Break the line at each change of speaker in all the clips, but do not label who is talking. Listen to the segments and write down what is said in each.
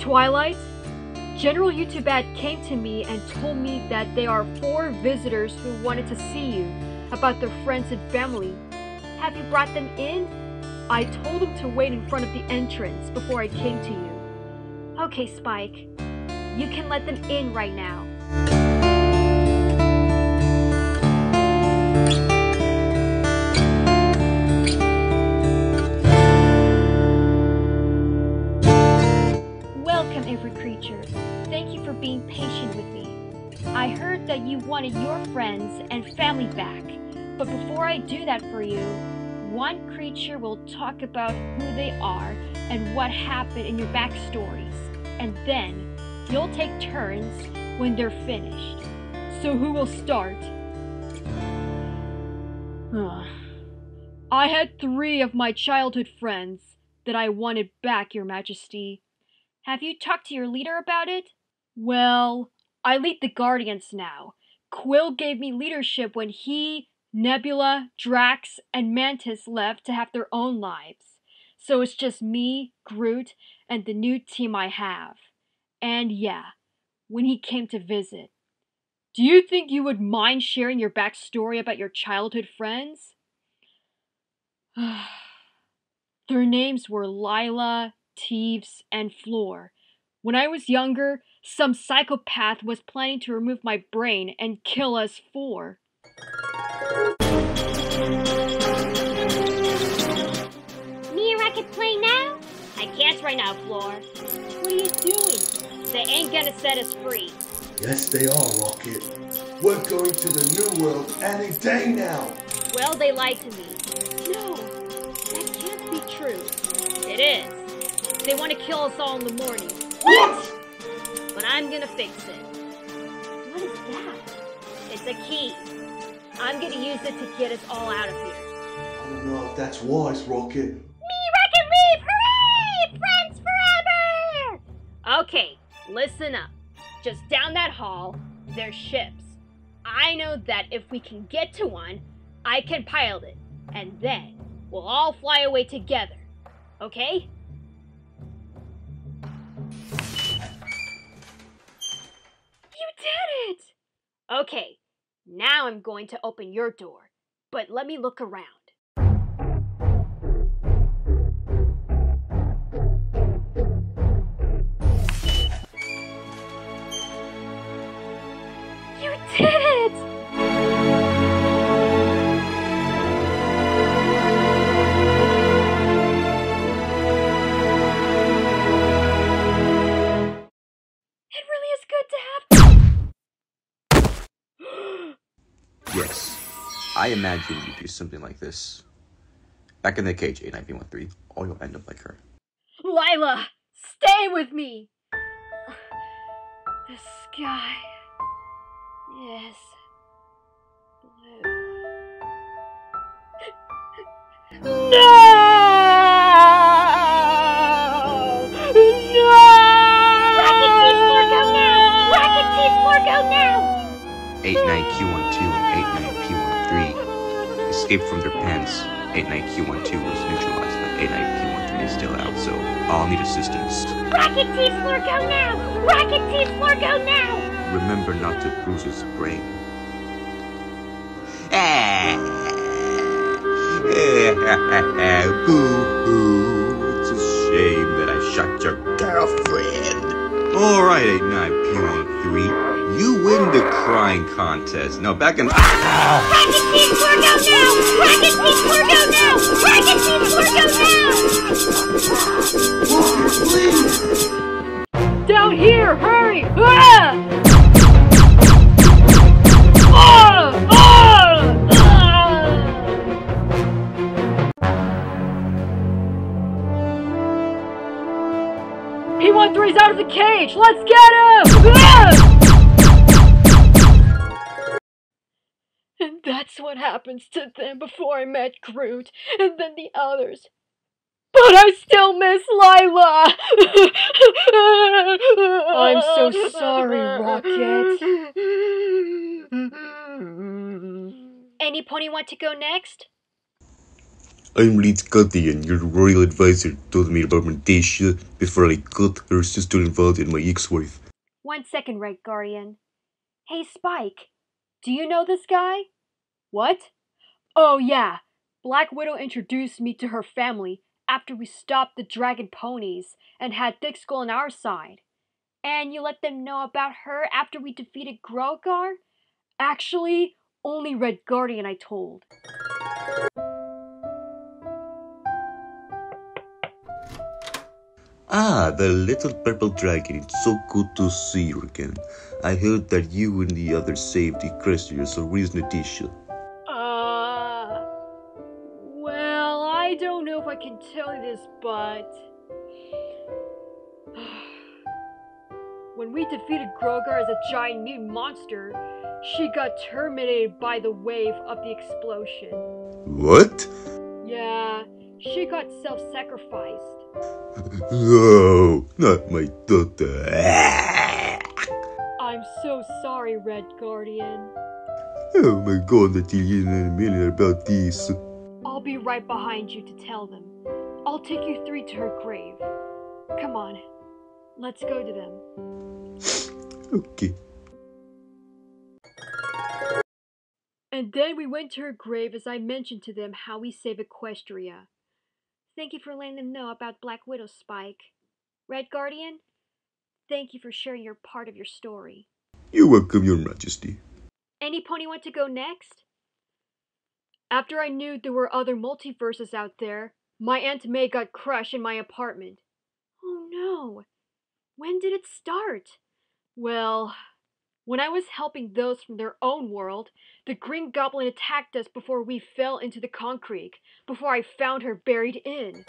Twilight, General Yutubat came to me and told me that there are four visitors who wanted to see you about their friends and family. Have you brought them in? I told them to wait in front of the entrance before I came to you. Okay, Spike. You can let them in right now. Creature. Thank you for being patient with me. I heard that you wanted your friends and family back, but before I do that for you, one creature will talk about who they are and what happened in your backstories, and then you'll take turns when they're finished. So, who will start? I had three of my childhood friends that I wanted back, Your Majesty. Have you talked to your leader about it? Well, I lead the Guardians now. Quill gave me leadership when he, Nebula, Drax, and Mantis left to have their own lives. So it's just me, Groot, and the new team I have. And yeah, when he came to visit. Do you think you would mind sharing your backstory about your childhood friends? Their names were Lylla, Teefs, and Floor. When I was younger, some psychopath was planning to remove my brain and kill us four.
Me and Rocket play now?
I can't right now, Floor.
What are you doing?
They ain't gonna set us free.
Yes, they are, Rocket. We're going to the New World any day now.
Well, they lied to me.
No, that can't be true.
It is. They want to kill us all in the morning.
What?
But I'm gonna fix it.
What is that?
It's a key. I'm gonna use it to get us all out of here.
I don't know if that's wise, Rocket.
Me, Rocket Leap! Hooray! Friends forever!
Okay, listen up. Just down that hall, there's ships. I know that if we can get to one, I can pilot it, and then we'll all fly away together. Okay? Okay, now I'm going to open your door, but let me look around.
Imagine you do something like this. Back in the cage, A1913, or you'll end up like her.
Lylla, stay with me! The sky is blue. No!
Rocket Team Floor, go now! Rocket Team Floor, go now!
89Q12 and 89P13 escaped from their pens. 89Q12 was neutralized, but 89P13 is still out, so I'll need assistance.
Rocket Team Floor, go now! Rocket Team Floor, go now!
Remember not to bruise his brain. Eh. Eh. Boo-hoo, it's a shame that I shot your girlfriend. Alright, 89P13, you win the crying contest. Now back in...
Rocket Team Floor, go now! Rocket Team Floor, go now! Rocket Team Floor, go now!
Please!
Down here, hurry! Ah! Ah! Ah! Ah! P13's out of the cage! Let's get him! Ah! What happens to them before I met Groot, and then the others. But I still miss Lylla! I'm so sorry, Rocket.
Any pony want to go next?
I'm Red Guardian, your royal advisor, told me about Merdesha before I got her sister involved in my ex-wife.
One second, Red Guardian. Hey, Spike, do you know this guy? What? Oh, yeah. Black Widow introduced me to her family after we stopped the dragon ponies and had Thick Skull on our side. And you let them know about her after we defeated Grogar? Actually, only Red Guardian I told.
Ah, the little purple dragon. It's so good to see you again. I heard that you and the others saved the so where's
Natasha? When we defeated Grogar as a giant mutant monster, she got terminated by the wave of the explosion.
What?
Yeah, she got self sacrificed.
No, not my daughter.
I'm so sorry, Red Guardian.
Oh my god, I tell you in a minute about this.
I'll be right behind you to tell them. I'll take you three to her grave. Come on, let's go to them.
Okay.
And then we went to her grave as I mentioned to them how we save Equestria. Thank you for letting them know about Black Widow Spike. Red Guardian, thank you for sharing your part of your story.
You're welcome, Your Majesty.
Any pony want to go next? After I knew there were other multiverses out there, my Aunt May got crushed in my apartment. Oh no! When did it start? Well, when I was helping those from their own world, the Green Goblin attacked us before we fell into the concrete, before I found her buried in.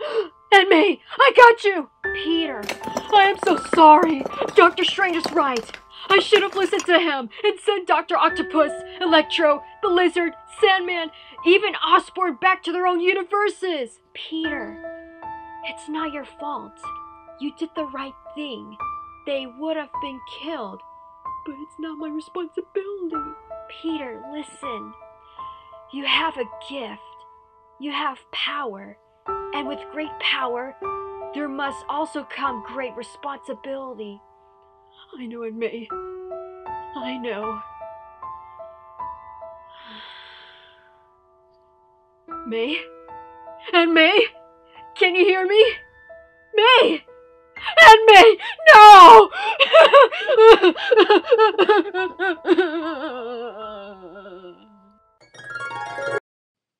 And me! I got you! Peter, I am so sorry. Doctor Strange is right. I should have listened to him and sent Dr. Octopus, Electro, the Lizard, Sandman, even Osborn back to their own universes. Peter, it's not your fault. You did the right thing. They would have been killed. But it's not my responsibility. Peter, listen. You have a gift. You have power. And with great power, there must also come great responsibility. I know it may. I know. May? And May? Can you hear me? May! And May! No!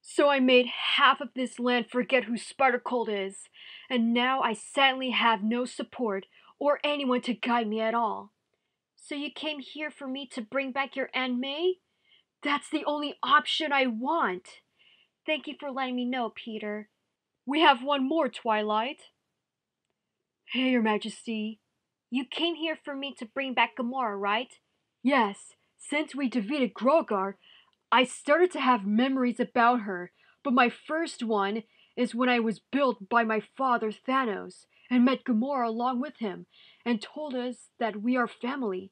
so I made half of this land forget who Spider-Colt is, and now I sadly have no support or anyone to guide me at all. So you came here for me to bring back your Aunt May? That's the only option I want. Thank you for letting me know, Peter. We have one more, Twilight. Hey, Your Majesty. You came here for me to bring back Gamora, right? Yes. Since we defeated Grogar, I started to have memories about her, but my first one is when I was built by my father Thanos and met Gamora along with him and told us that we are family.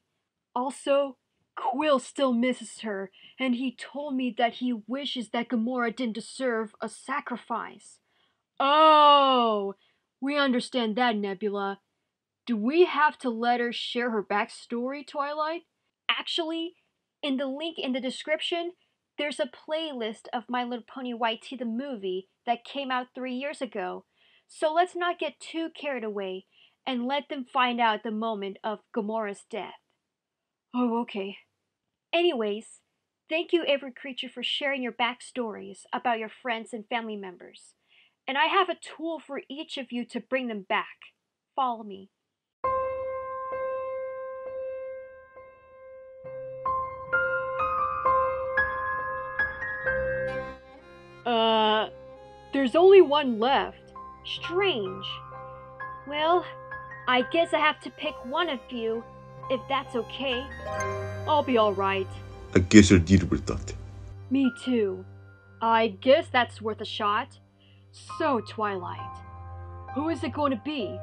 Also, Quill still misses her, and he told me that he wishes that Gamora didn't deserve a sacrifice. Oh, we understand that, Nebula. Do we have to let her share her backstory, Twilight? Actually, in the link in the description, there's a playlist of My Little Pony YT the movie that came out three years ago. So let's not get too carried away and let them find out the moment of Gamora's death. Oh, okay. Anyways, thank you, every creature, for sharing your backstories about your friends and family members. And I have a tool for each of you to bring them back. Follow me. Uh, there's only one left. Strange. Well, I guess I have to pick one of you, if that's okay. I'll be alright.
I guess you're deal with that.
Me too. I guess that's worth a shot. So, Twilight, who is it going to be?